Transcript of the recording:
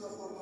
da forma